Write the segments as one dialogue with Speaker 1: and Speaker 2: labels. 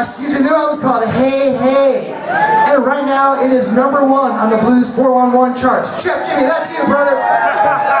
Speaker 1: excuse me, the new album's called Hey Hey. And right now it is number one on the Blues 411 charts. Chef Jimmy, that's you, brother.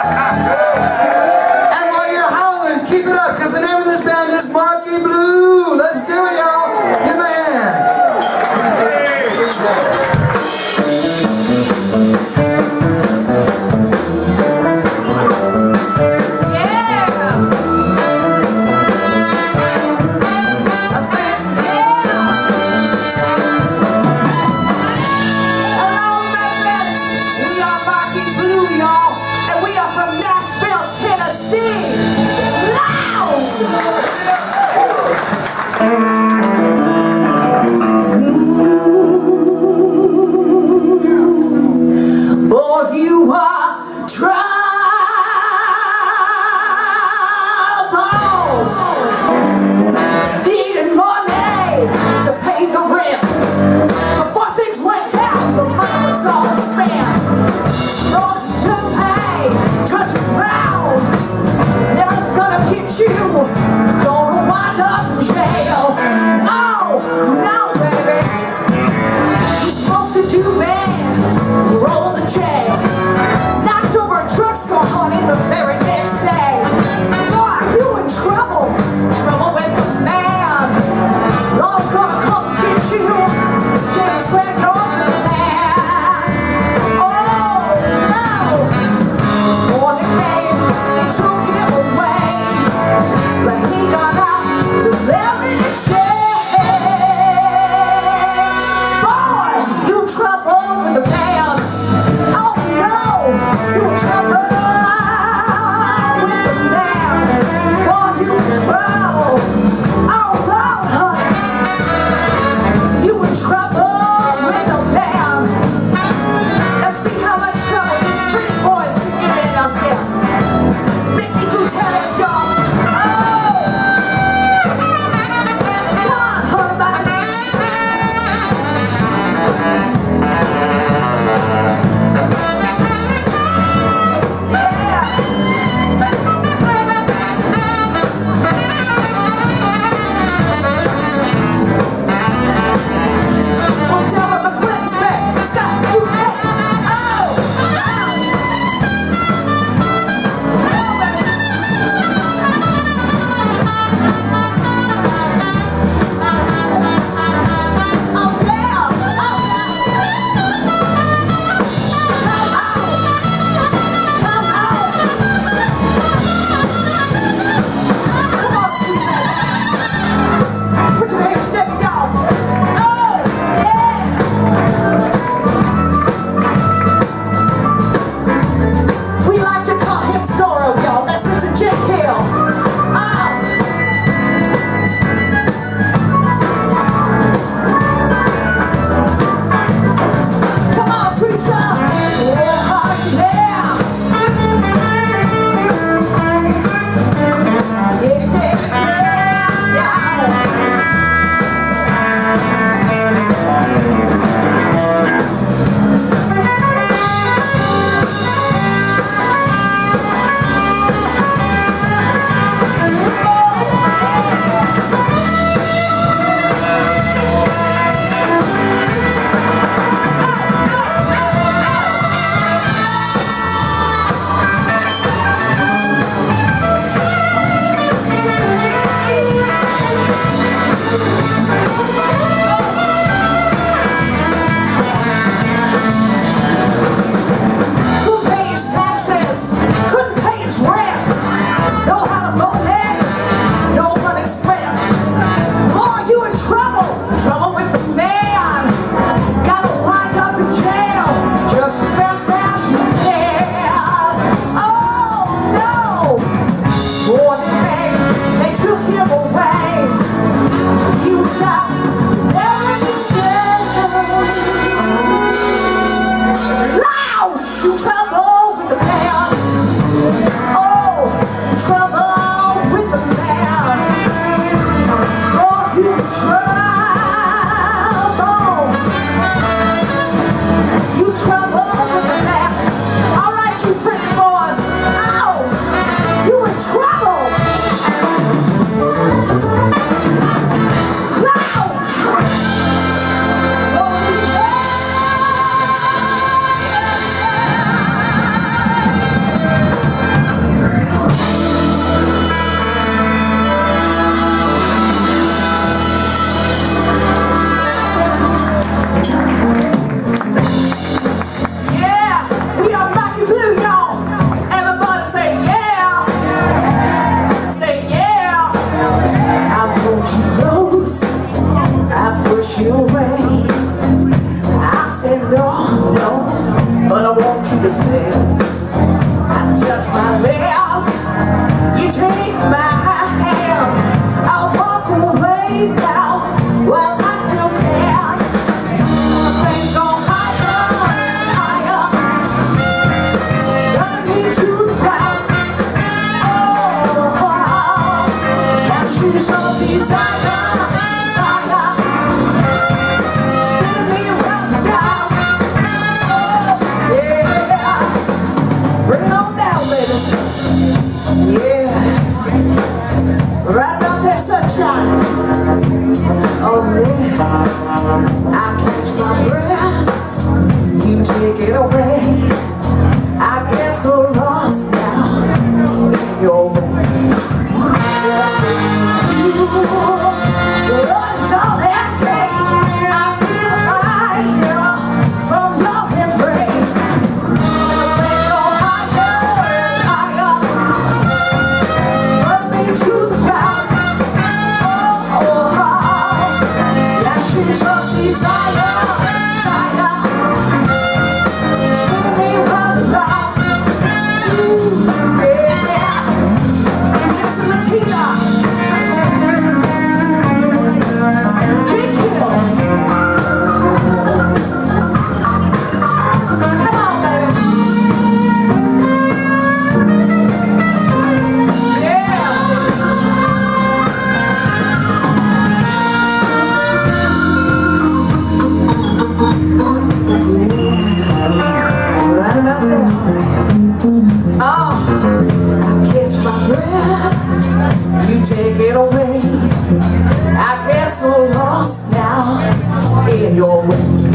Speaker 2: lost now in your way.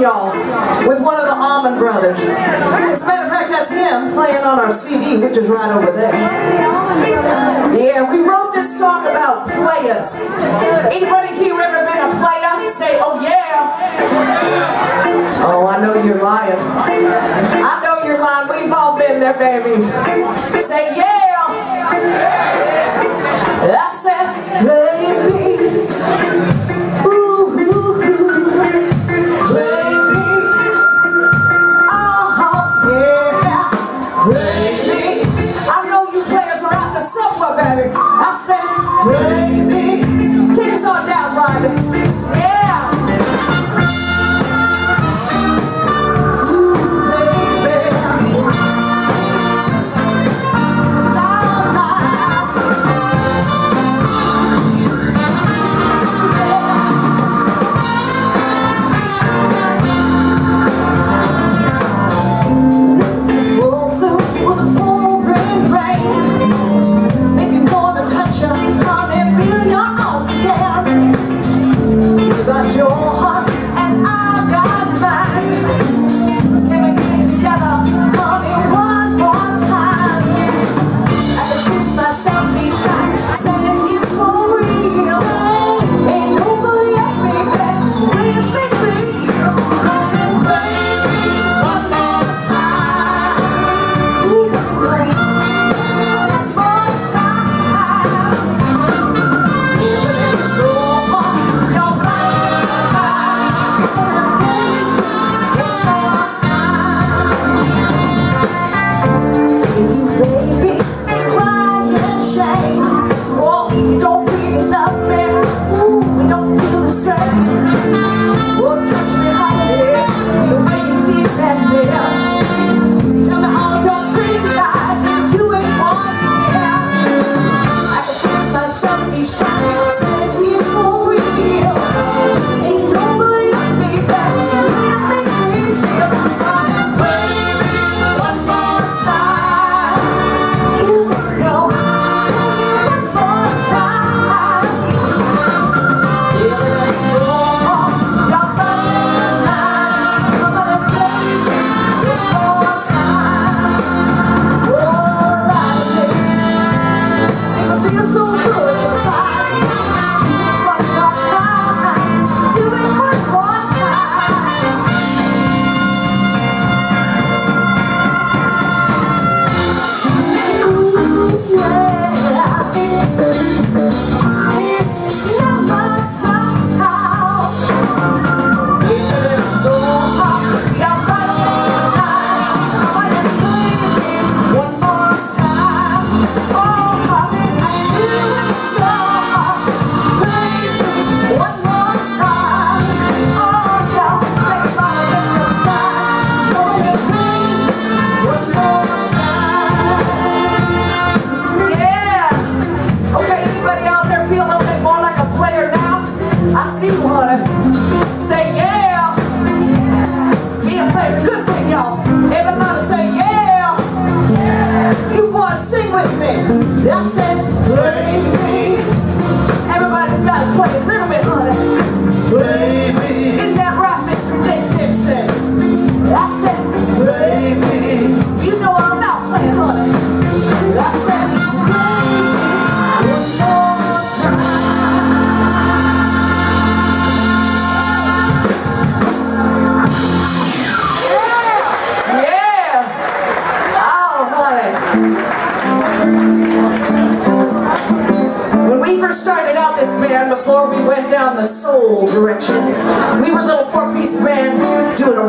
Speaker 2: y'all with one of the Allman Brothers. As a matter of fact, that's him playing on our CD, which is right over there. Yeah, we wrote this song about players. Anybody here ever been a player? Say, oh yeah. Oh, I know you're lying. I know you're lying. We've all been there, babies. Say, yeah. That's it, baby.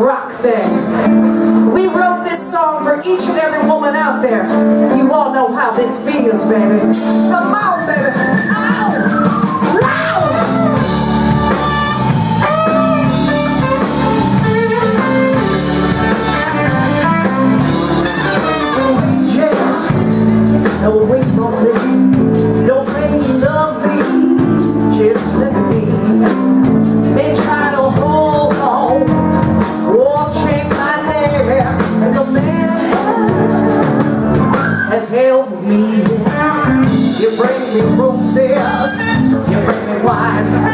Speaker 2: rock thing. We wrote this song for each and every woman out there. You all know how this feels, baby. Come on, baby. Ow! We're on me. process You bring me wine.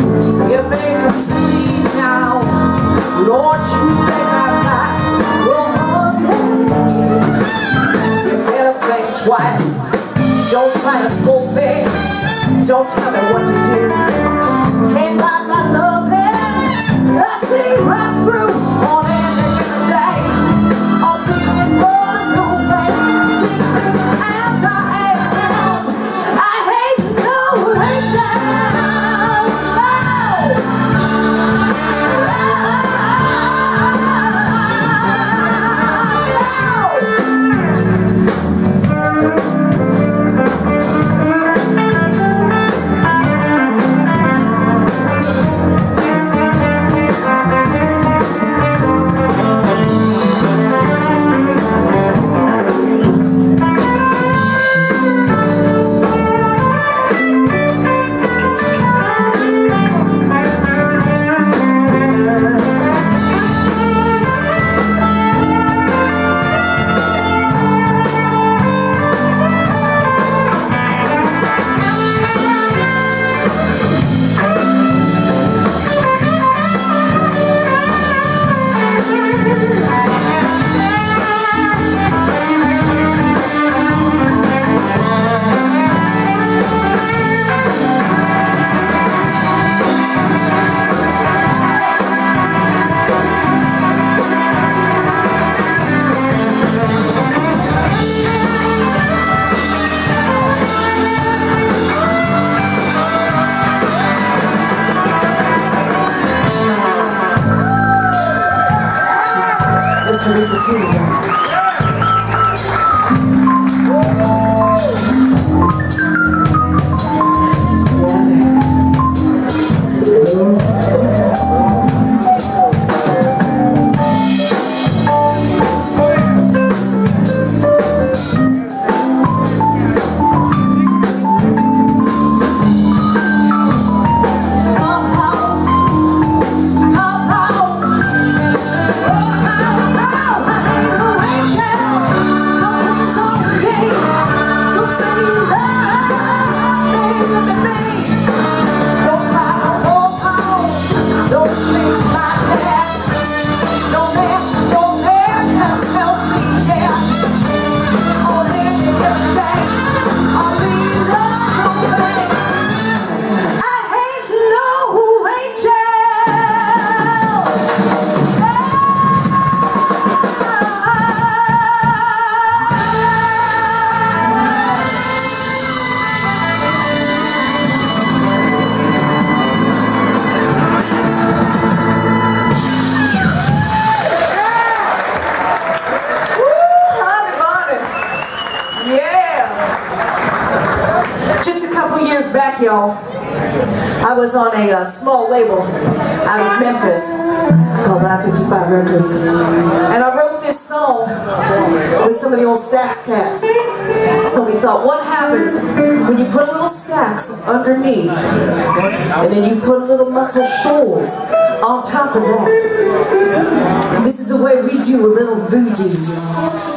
Speaker 2: Your faith comes to me now. Lord, you take our lives from Monday. You better think twice. Don't try to scold me. Don't tell me what to do. Can't buy my love. I see right Yeah! Just a couple years back, y'all, I was on a uh, small label out of Memphis called 955 Records. And I wrote this song with some of the old Stax cats. And we thought, what happens when you put little Stax underneath and then you put little Muscle Shoals on top of that? This is the way we do a little voodoo.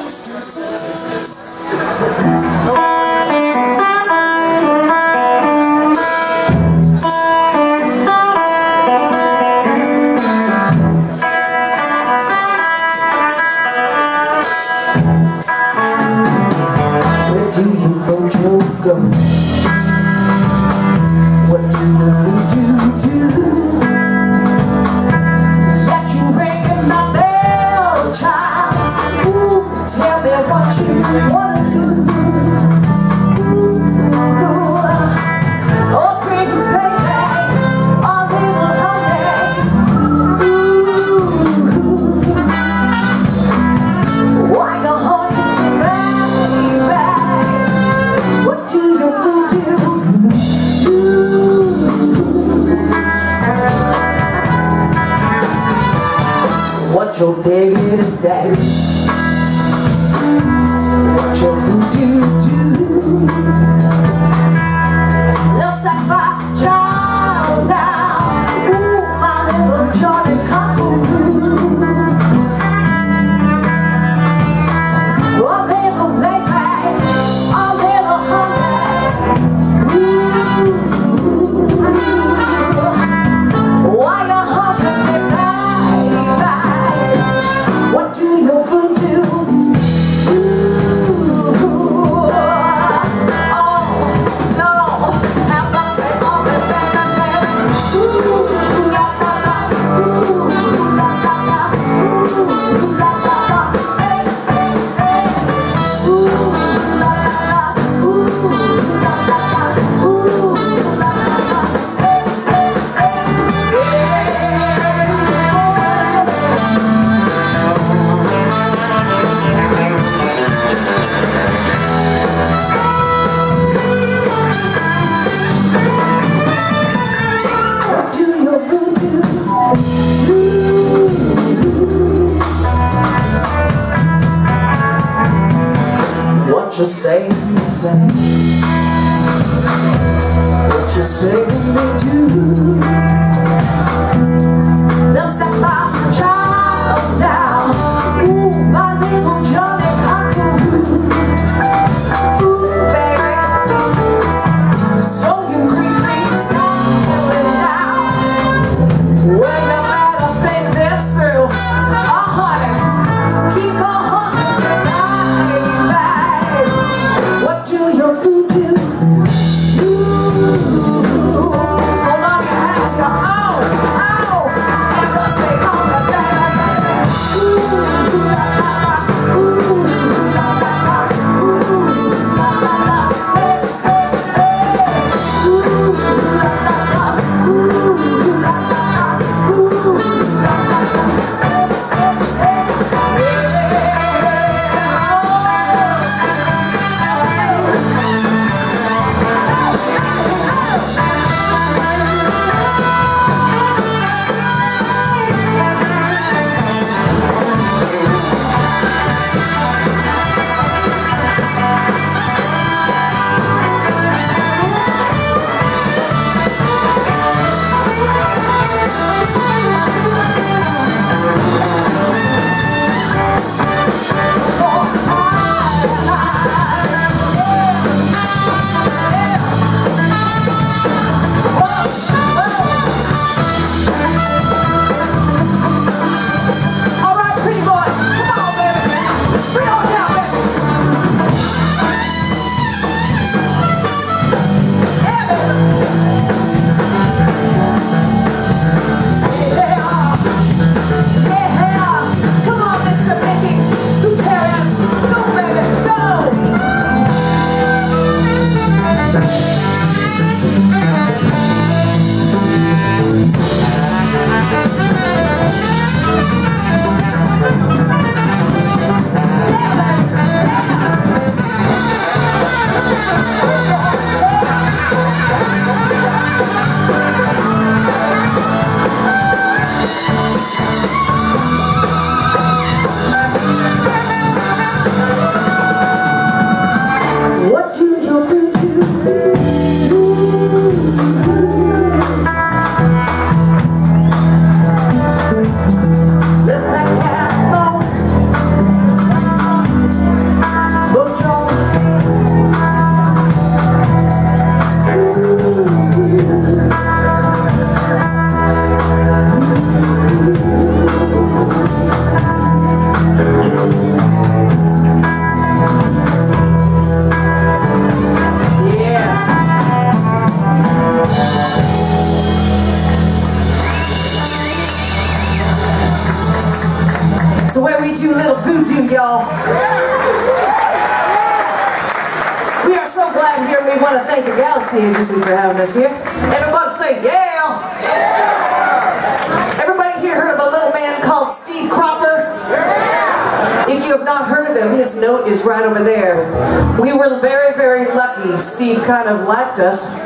Speaker 2: We were very, very lucky. Steve kind of liked us,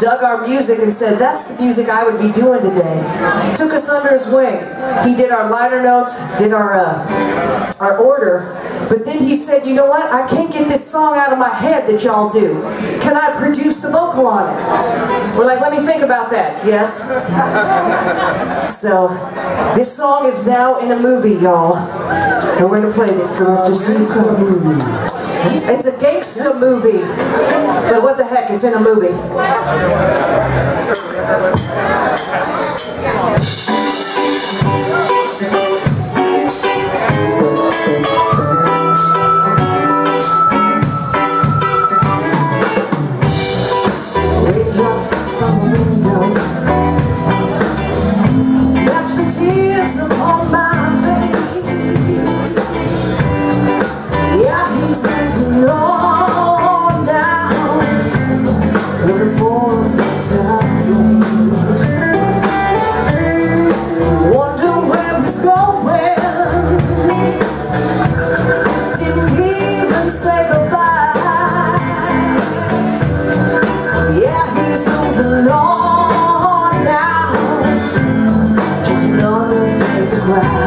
Speaker 2: dug our music and said, that's the music I would be doing today. Took us under his wing. He did our liner notes, did our, uh, our order, but then he said, you know what, I can't get this song out of my head that y'all do. Can I produce the vocal on it? We're like, let me think about that. Yes. So, this song is now in a movie, y'all. And we're gonna play this for Mr. Cropper. It's a gangsta movie. But what the heck, it's in a movie. Day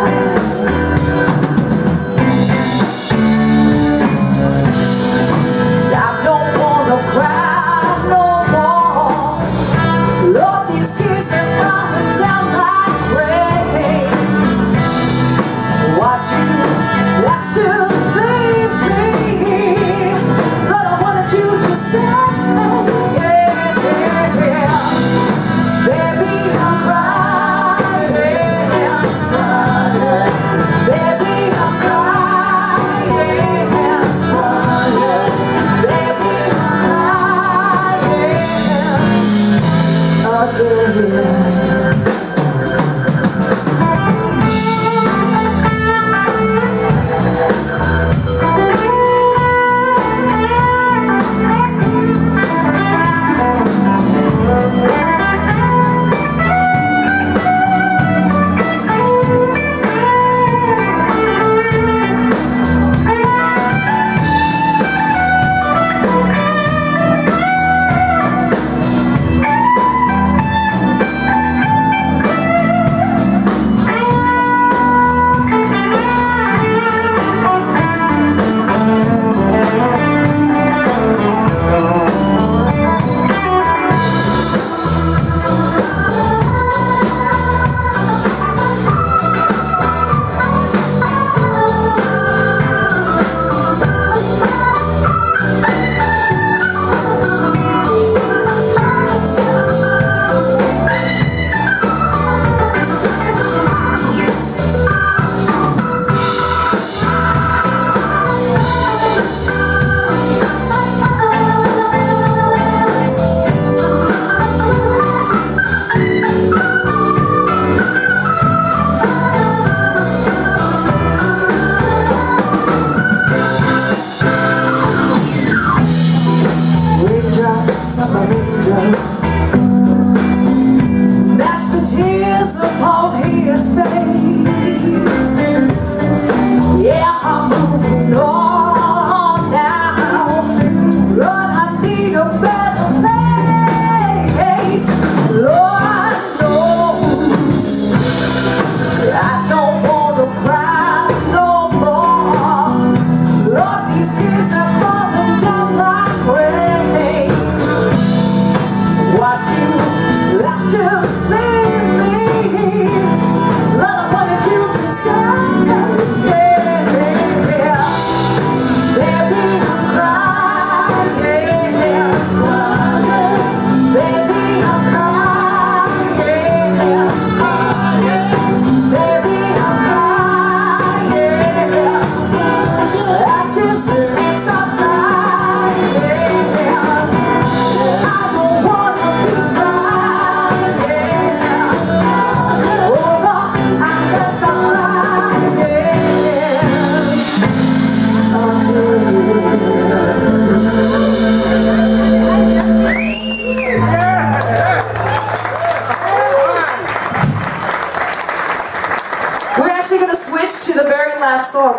Speaker 2: My window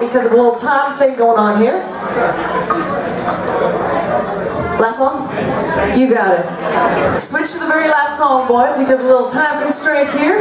Speaker 2: because of a little time thing going on here. Last song? You got it. Switch to the very last song, boys, because a little time constraint here.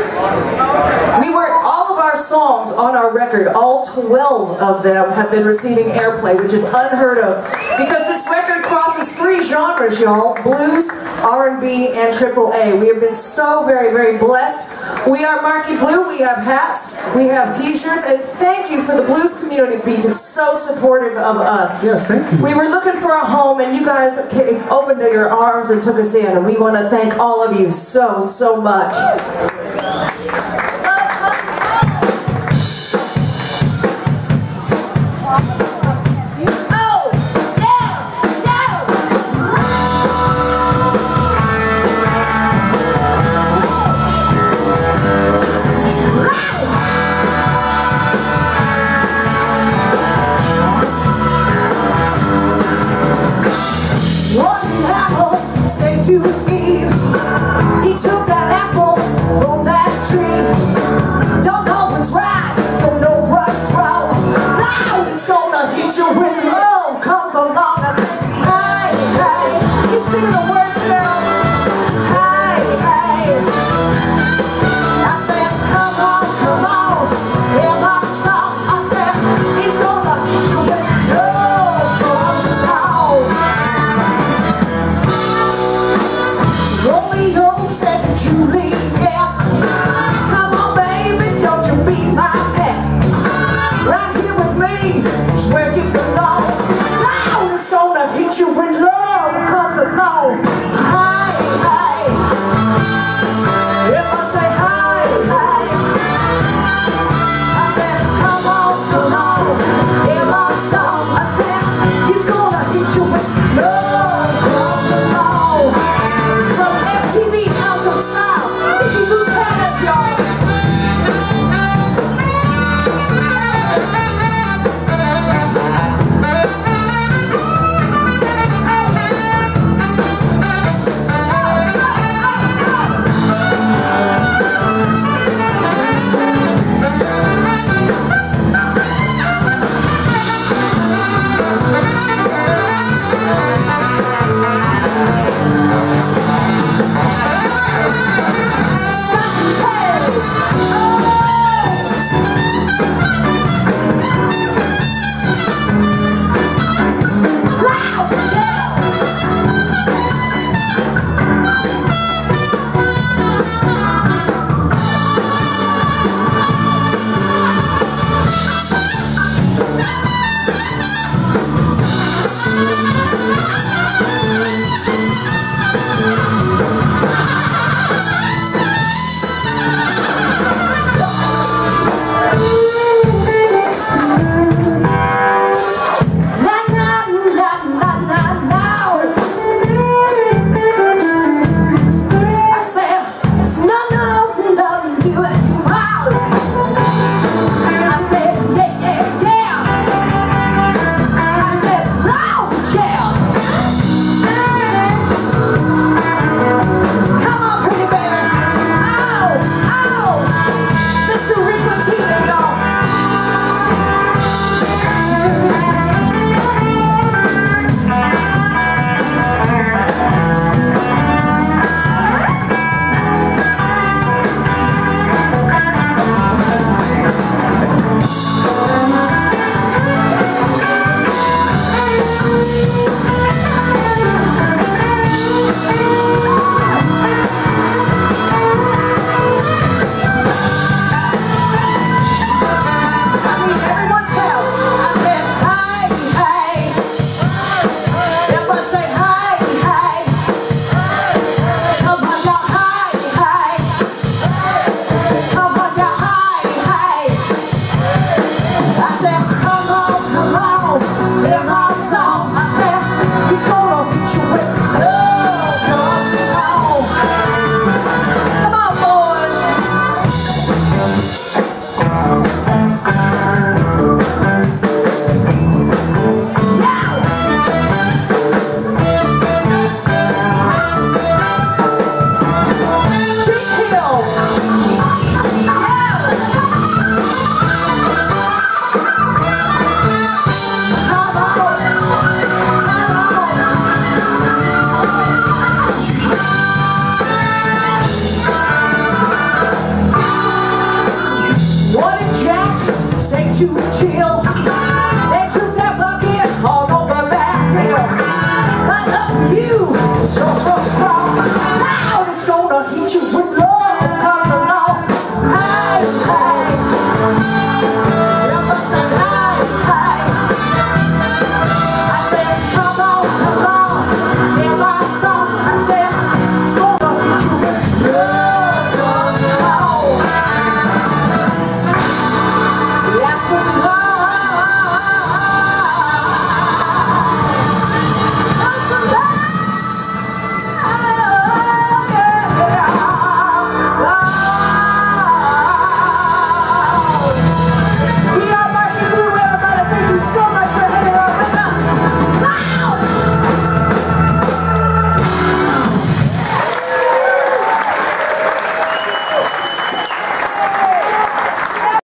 Speaker 2: We were, all of our songs on our record, all 12 of them have been receiving airplay, which is unheard of. Because this record crosses three genres, y'all. Blues, R&B, and Triple A. We have been so very, very blessed. We are Markey Blue, we have hats, we have t-shirts, and thank you for the blues community being so supportive of us.
Speaker 1: Yes, thank you.
Speaker 2: We were looking for a home and you guys came, opened your arms and took us in and we want to thank all of you so, so much.